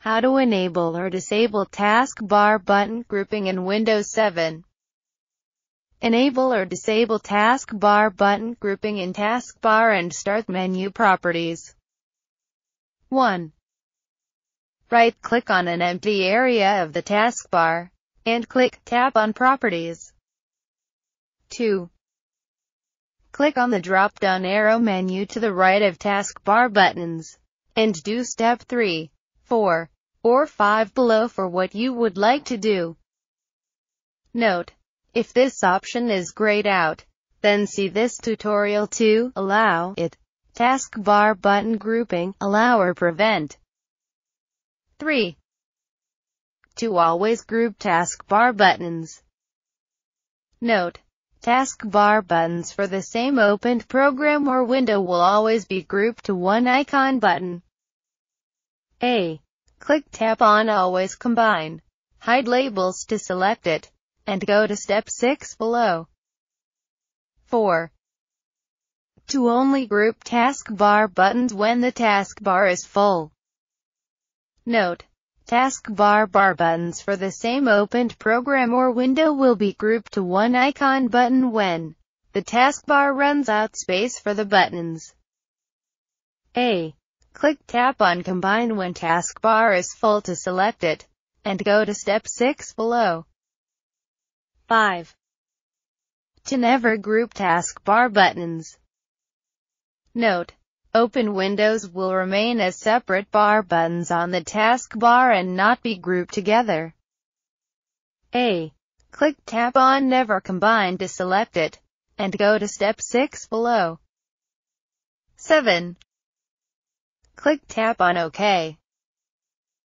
How to enable or disable taskbar button grouping in Windows 7. Enable or disable taskbar button grouping in taskbar and start menu properties. 1. Right-click on an empty area of the taskbar, and click Tap on Properties. 2. Click on the drop-down arrow menu to the right of taskbar buttons, and do step 3, 4, or 5 below for what you would like to do. Note, if this option is grayed out, then see this tutorial to allow it. Taskbar button grouping, allow or prevent. 3. To always group taskbar buttons. Note, taskbar buttons for the same opened program or window will always be grouped to one icon button. A. Click Tap on Always Combine. Hide labels to select it, and go to step 6 below. 4. To only group taskbar buttons when the taskbar is full. Note, taskbar bar buttons for the same opened program or window will be grouped to one icon button when the taskbar runs out space for the buttons. A. Click Tap on Combine when taskbar is full to select it, and go to step 6 below. 5. To never group taskbar buttons. Note, open windows will remain as separate bar buttons on the taskbar and not be grouped together. A. Click Tap on Never Combine to select it, and go to step 6 below. 7. Click Tap on OK.